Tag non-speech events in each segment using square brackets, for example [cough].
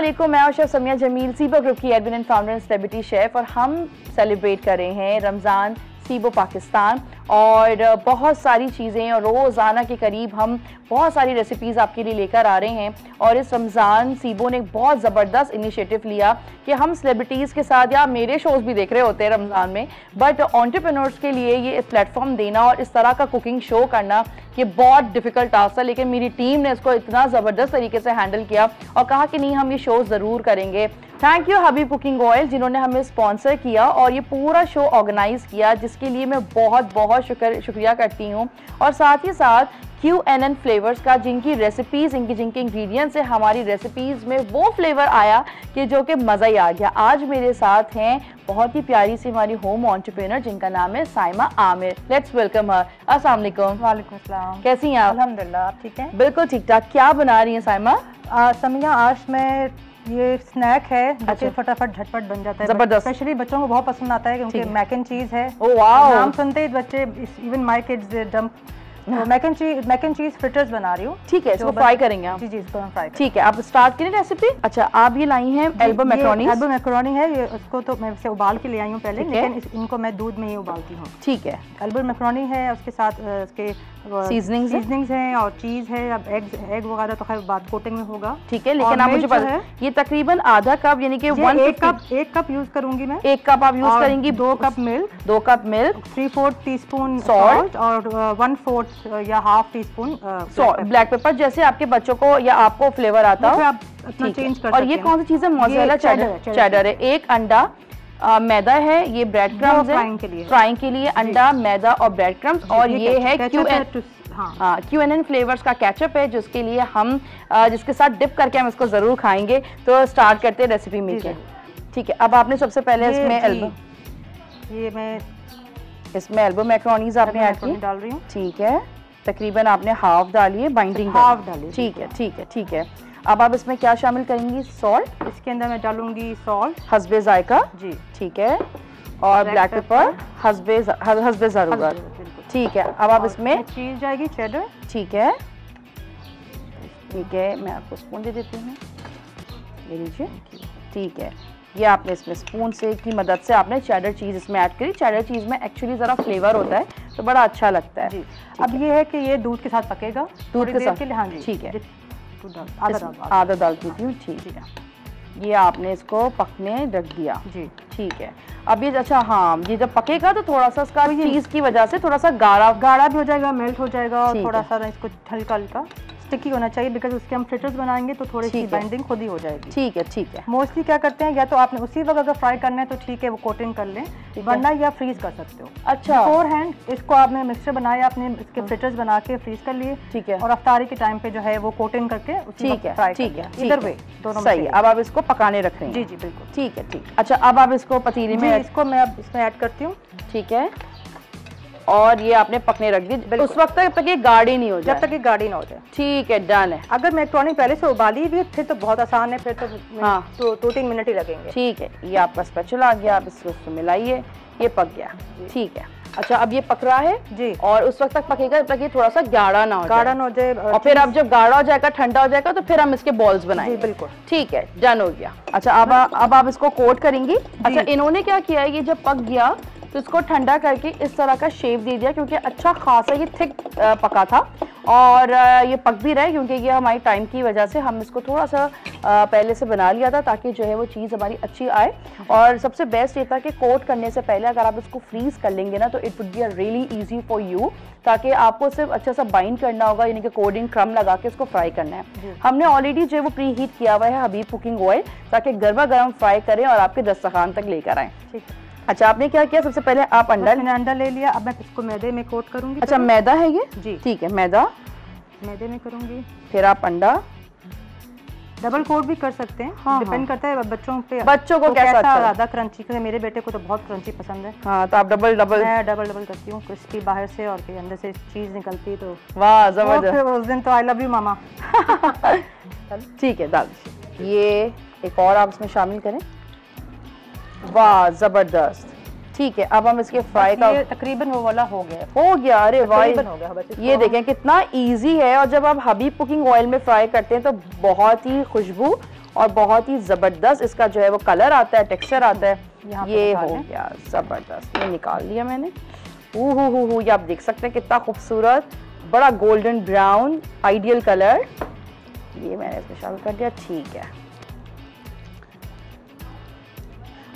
अस्सलाम मैं और chef Samia Jamil, Cibo group की admin and founder and celebrity chef, और हम सेलिब्रेट कर रहे हैं रमज़ान, सीबो पाकिस्तान। और बहुत सारी चीज़ें और रोज़ाना के करीब हम बहुत सारी रेसिपीज़ आपके लिए लेकर आ रहे हैं। और इस रमज़ान सीबो ने बहुत ज़बरदस्त इनिशिएटिव लिया कि हम सेलिब्रिटीज़ के साथ या मेरे शोज़ भी देख रहे होते हैं रमज़ान में। बट ऑन्टरप्रनर्स के लिए ये प्लेटफॉर्म देना और इस तरह का कुकिंग शो करना ये बहुत डिफ़िकल्ट टास्क था। लेकिन मेरी टीम ने इसको इतना ज़बरदस्त तरीके से हैंडल किया और कहा कि नहीं, हम ये शो ज़रूर करेंगे। Thank you Habib cooking oil जिन्होंने हमें स्पॉन्सर किया और ये पूरा शो ऑर्गेनाइज किया, जिसके लिए मैं बहुत बहुत शुक्र शुक्रिया करती हूँ। और साथ ही साथ क्यू एन एन फ्लेवर्स का जिनकी रेसिपीज़ इनकी जिनके इंग्रेडिएंट्स है हमारी रेसिपीज़ में वो फ्लेवर आया कि जो कि मज़ा ही आ गया। आज मेरे साथ हैं बहुत ही प्यारी सी हमारी होम ऑन्टरप्रेनर जिनका नाम है Saima Aamir. Let's welcome her अस्सलाम वालेकुम। वालेकुम अस्सलाम। कैसी हैं आप? अल्हम्दुलिल्लाह आप ठीक हैं? बिल्कुल ठीक ठाक क्या बना रही हैं साइमा? समिया आज मैं ये स्नैक है बच्चे अच्छा। फटाफट झटपट बन जाता है ज़बरदस्त। स्पेशली बच्चों को बहुत पसंद आता है क्योंकि मैक एंड चीज़ है ओ वाओ नाम सुनते ही बच्चे इवन माय किड्स जंप तो mac and cheese mac and cheese fritters बना रही हूँ। ठीक है इसको फ्राई करेंगे आप। जी जी इसको हम फ्राई ठीक है आप स्टार्ट करें रेसिपी अच्छा आप ये लाई हैं एल्बो मैक्रोनी एल्बो मैक्रोनी है ये उसको तो मैं इसे उबाल के ले आई हूँ पहले लेकिन इनको मैं दूध में ही उबालती हूँ। ठीक है। एल्बो मैक्रोनी है उसके साथ उसके है? सीजनिंग्स हैं और चीज़ है अब एग एग वगैरह तो खैर बाद कोटिंग में होगा। ठीक है लेकिन आप मुझे है, ये तकरीबन आधा कप यानी कि वन एक कप एक कप यूज़ करूँगी मैं। एक कप आप यूज़ करेंगी दो कप मिल्क दो cup milk three fourth teaspoon. Salt और वन फोर्थ या half teaspoon black pepper जैसे आपके बच्चों को या आपको फ्लेवर आता हो। आप अपना। चेंज कर और ये कौन सी चीज़ है? मोज़रेला चेडर है, चेडर है। एक अंडा अ, मैदा है ये ब्रेड क्रम्स है। के लिए। फ्राइंग के लिए अंडा मैदा और ब्रेड क्रम्स और ये है क्यू एन हाँ। क्यू एन एन फ्लेवर्स का केचप है जिसके लिए हम अ, जिसके साथ डिप करके हम इसको ज़रूर खाएँगे। तो स्टार्ट करते हैं रेसिपी मेकिंग ठीक है अब आपने सबसे पहले इसमें जी, एल्बो ये मैं इसमें एल्बो मैक्रोनीज आपने ऐड की डाल रही हूँ। ठीक है। तकरीबन आपने हाफ़ डाली है बाइंडिंग Half डाली ठीक है ठीक है ठीक है। अब आप इसमें क्या शामिल करेंगी? सॉल्ट इसके अंदर मैं डालूँगी सॉल्ट हसबे जायका। जी। ठीक है। और ब्लैक पेपर हसबे हसबे ज़रूरत। ठीक है। अब आप इसमें चीज़ जाएगी चेडर ठीक है। ठीक है मैं आपको स्पून दे देती हूँ। ले लीजिए। ठीक है। ये आपने इसमें स्पून से की मदद से आपने चैडर चीज़ इसमें ऐड करी। चैडर चीज़ में एक्चुअली ज़रा फ्लेवर होता है तो बड़ा अच्छा लगता है। जी अब ये है कि ये दूध के साथ पकेगा। थोड़ी के साथ? के लिए हाँ जी ठीक है। दूध आधा डाल देती हूँ ठीक। है। ये आपने इसको पकने रख दिया। जी। ठीक है। अब ये अच्छा हाँ ये जब पकेगा तो थोड़ा सा इसका चीज़ की वजह से थोड़ा सा गाढ़ा गाढ़ा भी हो जाएगा मेल्ट हो जाएगा और थोड़ा सा इसको हल्का हल्का स्टिकी होना चाहिए बिकॉज़ उसके हम फ्रिटर्स बनाएँगे तो थोड़ी सी बाइंडिंग खुद ही हो जाएगी। ठीक है ठीक है। मोस्टली क्या करते हैं या तो आपने उसी वक्त अगर फ्राई करना है तो ठीक है वो कोटिंग कर लें वरना या फ्रीज कर सकते हो। अच्छा। फोर हैंड इसको आपने मिक्सचर बनाया आपने इसके फ्रिटर्स बना के फ्रीज कर लिए ठीक है। और अफ्तारी के टाइम पे जो है वो कोटिंग करके ठीक है ठीक है इधर वे दोनों सही है अब आप इसको पकाने रख रहे हैं। जी जी बिल्कुल। ठीक है ठीक। अच्छा अब आप इसको पतीले में इसको मैं अब इसमें ऐड करती हूँ। ठीक है। और ये आपने पकने रख दी। उस वक्त तक तक ये गाढ़ी नहीं हो जाए। जब तक ये गाढ़ी ना हो जाए। ठीक है डन है। अगर मैक्रोनी पहले से उबाली भी फिर तो बहुत आसान है फिर तो हाँ। तो दो तीन मिनट ही लगेंगे। ठीक है ये आपका स्पेशल आ गया आप इसको मिलाइए ये पक गया। ठीक है। अच्छा अब ये पक रहा है जी। और उस वक्त तक पकेगा तक ये थोड़ा सा गाढ़ा ना हो गाढ़ा ना हो जाए और फिर अब जब गाढ़ा हो जाएगा ठंडा हो जाएगा तो फिर हम इसके बॉल्स जी बनाएँगे। बिल्कुल। ठीक है डन हो गया। अच्छा अब अब आप इसको कोट करेंगी। अच्छा इन्होंने क्या किया है? ये जब पक गया तो इसको ठंडा करके इस तरह का शेप दे दिया क्योंकि अच्छा खासा ये थिक पका था। और ये पक भी रहा है क्योंकि ये हमारी टाइम की वजह से हम इसको थोड़ा सा पहले से बना लिया था ताकि जो है वो चीज़ हमारी अच्छी आए। और सबसे बेस्ट ये था कि कोट करने से पहले अगर आप इसको फ्रीज कर लेंगे ना तो it would be a really easy for you ताकि आपको सिर्फ़ अच्छा सा बाइंड करना होगा यानी कि कोडिंग क्रम लगा के इसको फ्राई करना है। हमने ऑलरेडी जो है वो प्री हीट किया हुआ है हबीब कुकिंग ऑयल ताकि गर्मा गर्म फ्राई करें और आपके दस्तखान तक लेकर आएँ। ठीक है। अच्छा आपने क्या किया? सबसे पहले आप अंडा मैंने अंडा ले लिया। अब मैं इसको मैदे में कोट करूँगी अच्छा मैदा है ये? जी। ठीक है मैदा। मैदे में करूँगी। फिर आप अंडा। डबल कोट भी कर सकते हैं। हाँ, डिपेंड हाँ। करता है बच्चों पे। बच्चों को तो कैसा अच्छा ज़्यादा क्रंची क्योंकि मेरे बेटे को तो बहुत क्रंची पसंद है। हाँ तो आप डबल डबल। मैं डबल डबल करती हूँ क्रिस्पी बाहर से और फिर अंदर से चीज़ निकलती तो। वाह ज़बरदस्त। फिर उस दिन तो आई लव यू मामा। [laughs] ठीक है दीजिए ये एक और आप इसमें शामिल करें। वाह ज़बरदस्त। ठीक है अब हम इसके फ्राई का तकरीबन वो वाला हो गया। हो गया अरे वाह हो ये देखें कितना इजी है और जब आप हबीब कुकिंग ऑयल में फ्राई करते हैं तो बहुत ही खुशबू और बहुत ही ज़बरदस्त इसका जो है वो कलर आता है टेक्सचर आता है। ये हो गया ज़बरदस्त ये निकाल लिया मैंने। हु हु हु ये आप देख सकते हैं कितना खूबसूरत बड़ा गोल्डन ब्राउन आइडियल कलर ये मैंने इसमें शामिल कर दिया ठीक है।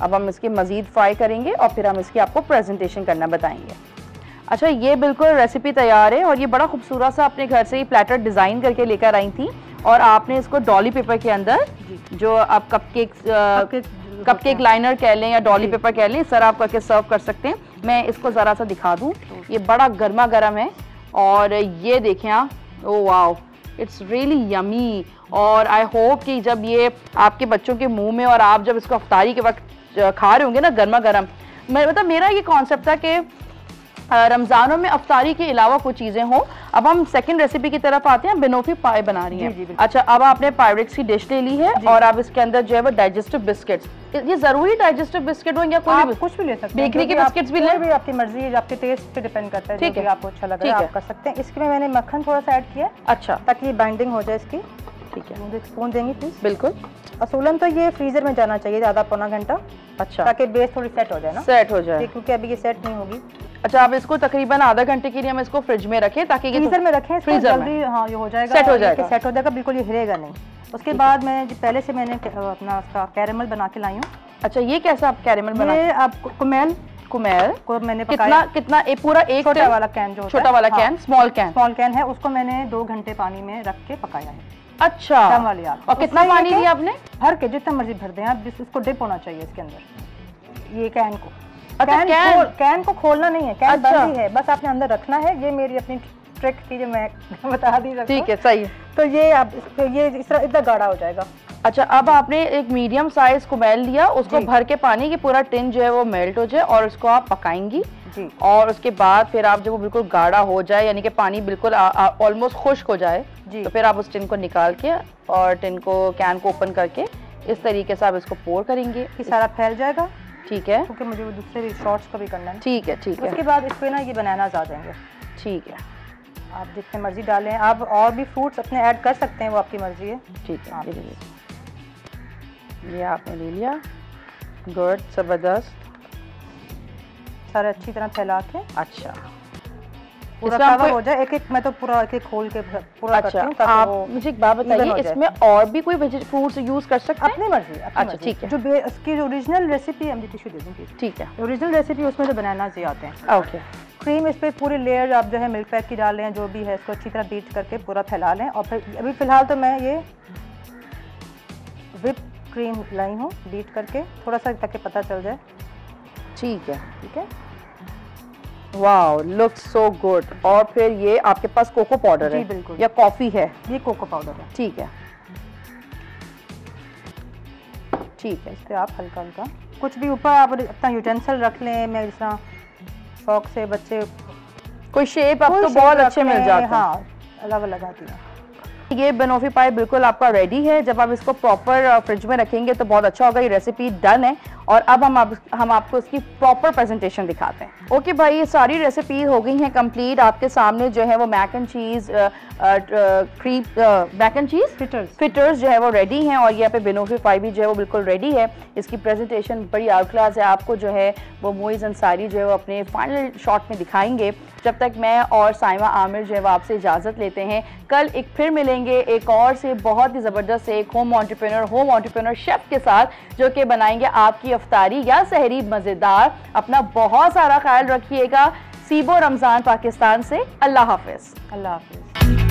अब हम इसकी मज़ीद फ्राई करेंगे और फिर हम इसकी आपको प्रेजेंटेशन करना बताएँगे। अच्छा ये बिल्कुल रेसिपी तैयार है और ये बड़ा खूबसूरत सा अपने घर से ही प्लेटर डिज़ाइन करके लेकर आई थी और आपने इसको डॉली पेपर के अंदर जो। आप कपकेक Cupcake कपकेक लाइनर कह लें या डॉली पेपर कह लें सर आप करके सर्व कर सकते हैं। मैं इसको ज़रा सा दिखा दूँ। ये बड़ा गर्मा गर्म है और ये देखें आप oh wow it's really yummy और आई होप कि जब ये आपके बच्चों के मुँह में और आप जब इसको अफ्तारी के वक्त खा रहे होंगे ना गर्मा गर्म मैं मतलब मेरा ये कॉन्सेप्ट था कि रमज़ानों में अफ्तारी के अलावा कुछ चीज़ें हों। अब हम सेकंड रेसिपी की तरफ़ आते हैं बिनोफी पाए बना रही हैं। अच्छा अब आपने पायरेक्स की डिश ले ली है और अब इसके अंदर जो है वो डाइजेस्टिव बिस्किट्स ये ज़रूरी डाइजेस्टिव बिस्किट हो या कोई आप भी? कुछ भी ले सकते हैं बेकरी के बिस्किट्स भी लें? भी आपकी मर्ज़ी है आपके टेस्ट पे डिपेंड करता है ठीक है। आपको अच्छा लग रहा है। आप कर सकते हैं। इसमें मैंने मक्खन थोड़ा सा ऐड किया अच्छा। ताकि बाइंडिंग हो जाए इसकी। ठीक है। मुझे स्पून देंगी प्लीज़ बिल्कुल। असूलन तो ये फ्रीजर में जाना चाहिए आधा पौना घंटा अच्छा। ताकि बेस थोड़ी सेट हो जाए ना। सेट हो जाए। क्योंकि अभी ये सेट नहीं होगी। अच्छा आप इसको तकरीबन आधा घंटे के लिए हम इसको फ्रिज में रखें ताकि फ्रीजर में रखें फ्रीजर में। जल्दी हाँ ये हो जाएगा Set हो जाएगा। सेट हो जाएगा बिल्कुल ये हिलेगा नहीं। उसके बाद मैं पहले से मैंने अपना उसका कैरेमल बना के लाई हूँ। अच्छा ये कैसा आप कैरेमल बना आप कुमेल। कुमेल। को मैंने कितना कितना एक पूरा एक छोटा वाला कैन जो छोटा वाला हाँ। Can small can small can है उसको मैंने दो घंटे पानी में रख के पकाया है। अच्छा। और कितना पानी कि- दिया आपने? भर के जितना मर्ज़ी भर दें आप उसको डिप होना चाहिए इसके अंदर। ये कैन को। अच्छा, कैन कैन। खोल- कैन को खोलना नहीं है कैन अच्छा। बंद ही है। बस आपने अंदर रखना है ये मेरी अपनी ट्रिक थी जो मैं [laughs] बता दी ठीक है सही तो ये आप इसको ये इस तरह इतना गाढ़ा हो जाएगा। अच्छा अब आपने एक मीडियम साइज़ कुमेल लिया उसको भर के पानी की पूरा टिन जो है वो मेल्ट हो जाए और उसको आप पकाएँगी। जी। और उसके बाद फिर आप जब वो बिल्कुल गाढ़ा हो जाए यानी कि पानी बिल्कुल ऑलमोस्ट खुश्क हो जाए। तो फिर आप उस टिन को निकाल के और टिन को कैन को ओपन करके इस तरीके से आप इसको पोर करेंगे। कि सारा फैल जाएगा। ठीक है। क्योंकि मुझे वो दूसरे शॉर्ट्स को भी करना है। ठीक है ठीक है। उसके बाद इस पर ना ये बनाना आ जाएँगे ठीक है। आप जितने मर्ज़ी डालें। आप और भी फ्रूट्स अपने ऐड कर सकते हैं वो आपकी मर्ज़ी है। ठीक है ये आपने ले लिया। गुड ज़बरदस्त। सारा अच्छी तरह फैला के। अच्छा। पूरा कवर हो जाए एक एक मैं तो पूरा एक एक खोल के पूरा अच्छा हूँ ताकि आप मुझे एक बात बताइए इसमें और भी कोई वेजिट फ्रूट्स यूज़ कर सकते हैं? अपनी मर्ज़ी अच्छा, ठीक है। जो उसकी जो ओरिजिनल रेसिपी है टिश्यू दे दूँ ठीक है। ओरिजिनल रेसिपी उसमें जो बनाना ही आते हैं। ओके क्रीम इस पर पूरी लेयर आप जो है मिल्क पैक की डाल लें जो भी है इसको अच्छी तरह बीट करके पूरा फैला लें। और फिर अभी फ़िलहाल तो मैं ये विप क्रीम लाई हूँ बीट करके थोड़ा सा ताकि पता चल जाए। ठीक है। ठीक है? वाओ लुक सो गुड और फिर ये आपके पास कोको पाउडर है। बिल्कुल। या कॉफ़ी है। ये कोको पाउडर है। ठीक है। ठीक है। इस पर आप हल्का हल्का कुछ भी ऊपर आप अपना यूटेंसिल रख लें मैं जिस तरह शौक से बच्चे कोई शेप कोई तो बहुत अच्छे मिल जाते हैं। हाँ अलग अलग आती है। ये बनोफी पाई बिल्कुल आपका रेडी है। जब आप इसको प्रॉपर फ्रिज में रखेंगे तो बहुत अच्छा होगा। ये रेसिपी डन है। और अब हम आप, हम आपको इसकी प्रॉपर प्रेजेंटेशन दिखाते हैं। ओके okay भाई ये सारी रेसिपी हो गई हैं कंप्लीट आपके सामने जो है वो mac and cheese crepe mac and cheese fritters fritters जो है वो रेडी हैं और यहाँ पे बिनोफी पाई भी जो है वो बिल्कुल रेडी है। इसकी प्रेजेंटेशन बड़ी आउट क्लास है। आपको जो है वो मोइज़ अंसारी जो है वो अपने फाइनल शॉट में दिखाएँगे। जब तक मैं और साइमा आमिर जो है वो आपसे इजाज़त लेते हैं कल एक फिर मिलेंगे एक और से बहुत ही ज़बरदस्त एक home entrepreneur home entrepreneur chef के साथ जो कि बनाएँगे आपकी अफ्तारी या सहरी मज़ेदार, अपना बहुत सारा ख्याल रखिएगा। सीबो रमज़ान, पाकिस्तान से। अल्लाह हाफिज़। अल्लाह हाफिज़।